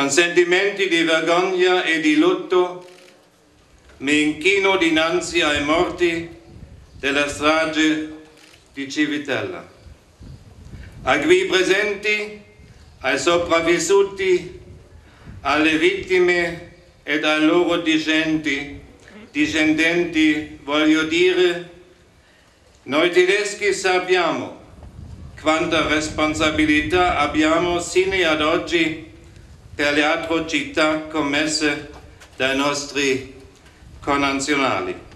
con sentimenti di vergogna e di lutto mi inchino dinanzi ai morti della strage di Civitella, ai qui presenti, ai sopravvissuti, alle vittime ed ai loro discendenti, discendenti voglio dire, noi tedeschi sappiamo quanta responsabilità abbiamo sino ad oggi per le atrocità commesse dai nostri connazionali.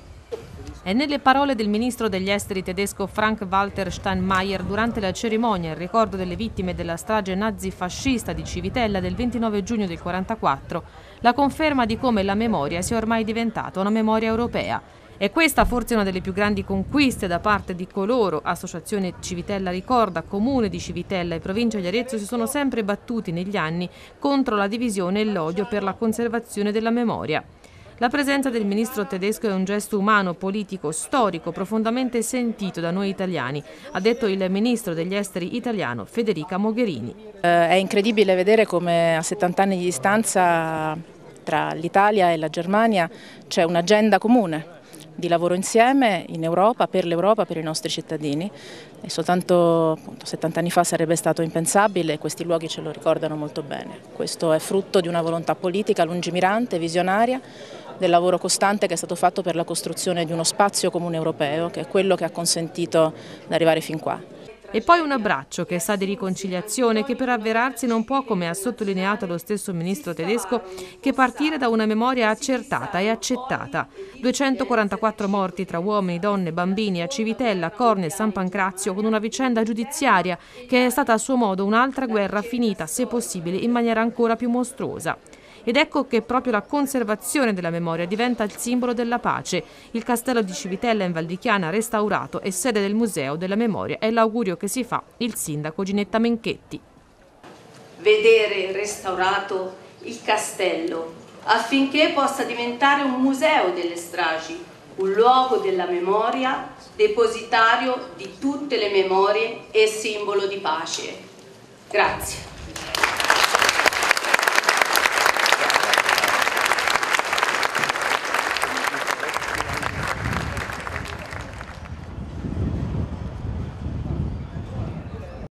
È nelle parole del ministro degli esteri tedesco Frank-Walter Steinmeier durante la cerimonia in ricordo delle vittime della strage nazifascista di Civitella del 29 giugno del 1944 la conferma di come la memoria sia ormai diventata una memoria europea. E questa forse una delle più grandi conquiste da parte di coloro, Associazione Civitella Ricorda, Comune di Civitella e Provincia di Arezzo si sono sempre battuti negli anni contro la divisione e l'odio per la conservazione della memoria. La presenza del ministro tedesco è un gesto umano, politico, storico, profondamente sentito da noi italiani, ha detto il ministro degli esteri italiano Federica Mogherini. Eh, è incredibile vedere come a 70 anni di distanza tra l'Italia e la Germania c'è un'agenda comune di lavoro insieme in Europa, per l'Europa, per i nostri cittadini. E soltanto appunto, 70 anni fa sarebbe stato impensabile e questi luoghi ce lo ricordano molto bene. Questo è frutto di una volontà politica lungimirante, visionaria, del lavoro costante che è stato fatto per la costruzione di uno spazio comune europeo, che è quello che ha consentito di arrivare fin qua. E poi un abbraccio che sa di riconciliazione che per avverarsi non può, come ha sottolineato lo stesso ministro tedesco, che partire da una memoria accertata e accettata. 244 morti tra uomini, donne, bambini a Civitella, Corne e San Pancrazio con una vicenda giudiziaria che è stata a suo modo un'altra guerra finita, se possibile, in maniera ancora più mostruosa. Ed ecco che proprio la conservazione della memoria diventa il simbolo della pace. Il castello di Civitella in Valdichiana restaurato e sede del Museo della Memoria è l'augurio che si fa il sindaco Ginetta Menchetti. Vedere restaurato il castello affinché possa diventare un museo delle stragi, un luogo della memoria, depositario di tutte le memorie e simbolo di pace. Grazie.